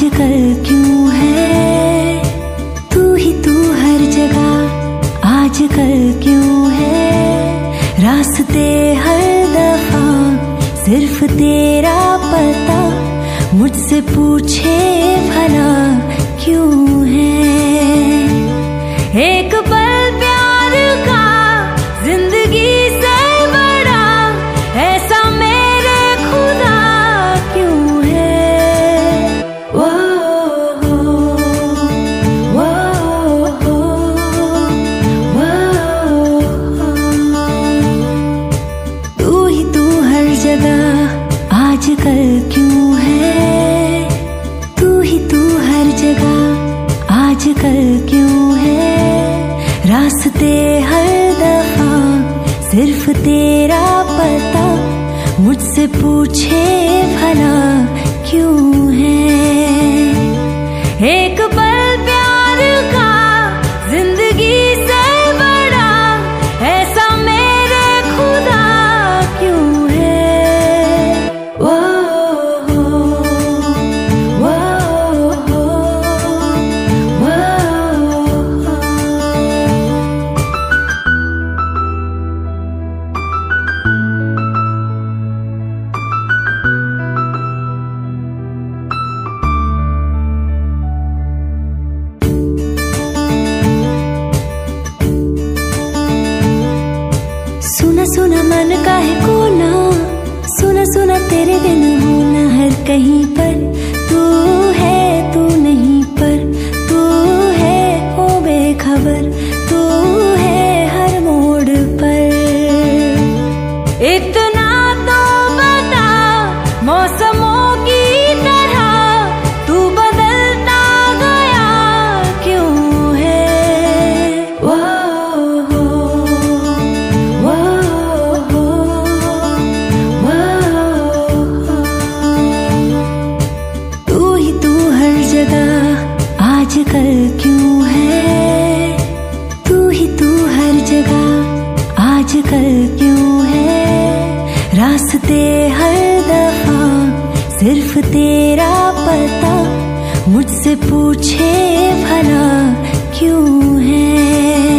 आजकल क्यों है? तू ही तू हर जगह आजकल क्यों है? रास्ते हर दफ़ा सिर्फ़ तेरा पता, मुझसे पूछे भला क्यों है? एक पल क्यों है? तू ही तू हर जगह, आजकल क्यों है? रास्ते हर दफ़ा, सिर्फ़ तेरा पता, मुझसे पूछे भला क्यों है? एक पल तेरे बिन होना हर कहीं पर। तू तेरा पता मुझसे पूछे भला क्यों है?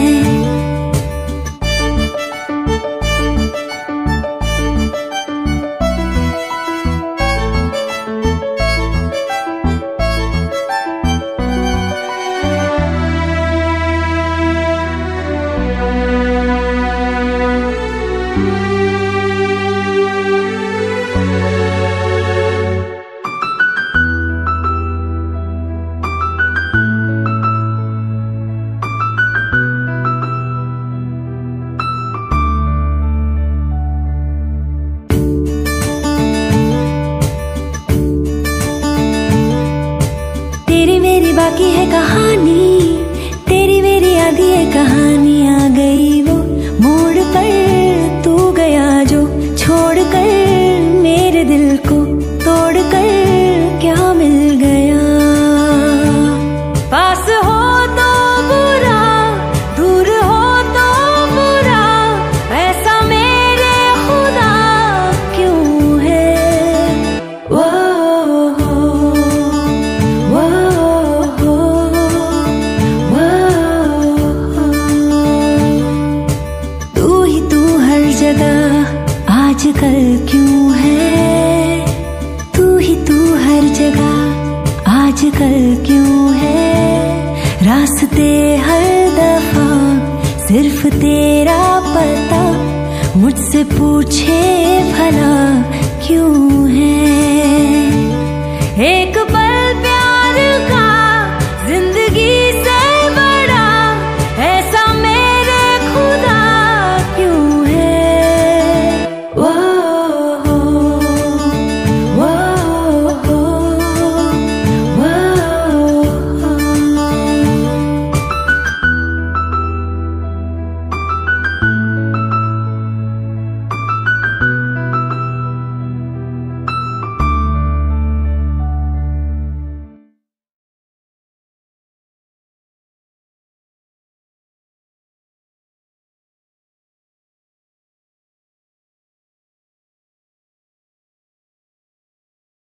बाकी है कहानी। जगह क्यों है? तू ही तू हर जगह आजकल क्यों है? रास्ते हर दफ़ा सिर्फ़ तेरा पता, मुझसे पूछे भला क्यों